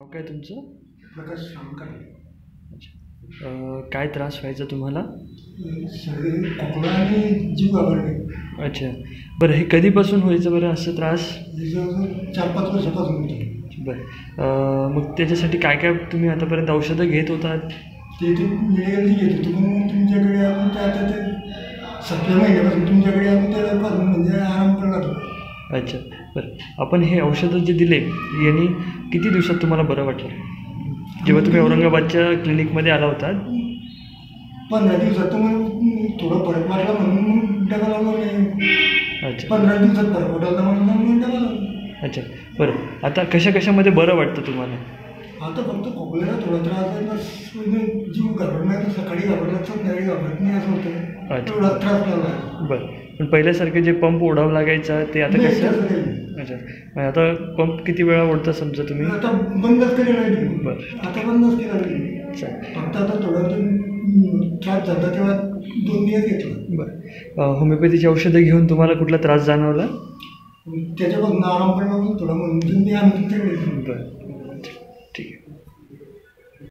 नाव काय तुमचं? प्रकाश शामकर अच्छा. काय त्रास व्हायचा तुम्हाला? आणि जीव घाबरणे अच्छा. बरं हे कधीपासून व्हायचं बरं असं त्रास? चार पाच वर्षापासून होतं. बरं. अं, मग त्याच्यासाठी काय काय तुम्ही आतापर्यंत औषधं घेत होतात? ते ते घेत होतो. मग तुमच्याकडे आपण ते आता ते सतरा महिन्यापासून तुमच्याकडे आपण त्यापासून म्हणजे आराम लागतो अच्छा. बरं. आपण हे औषधं जे दिले यांनी किती दिवसात तुम्हाला बरं वाटलं? जेव्हा तुम्ही औरंगाबादच्या क्लिनिकमध्ये आला होता? पंधरा दिवसात थोडा फरक वाटला म्हणून मग डबा लावला नाही. अच्छा. पंधरा दिवसात फरक वाटला म्हणून मग डबा लावला. अच्छा. बरं. आता कशा कशामध्ये बरं वाटतं तुम्हाला? आता फक्त खोकल्याला थोडा त्रास आहे बस जीव घाबरत नाही सकाळी घाबरला संध्याकाळी घाबरत नाही असं होतं अच्छा. एवढा त्रास लागला बरं. पण पहिल्यासारखे जे पंप ओढावं लागायचा ते आता नाही, कसं? तसं. अच्छा. आता पंप किती वेळा ओढता समजा तुम्ही? आता बंदच केलेला आहे मी. बरं. आता बंदच केला मी. चालेल फक्त आता थोडा ते, त्रास झाला तेव्हा दोन दिवस घेतला. बरं. होमिओपॅथीची औषधं घेऊन तुम्हाला कुठला त्रास जाणवला? त्याच्यापासून आराम पण थोडा म्हणून आम्ही तिकडे बरं. to you.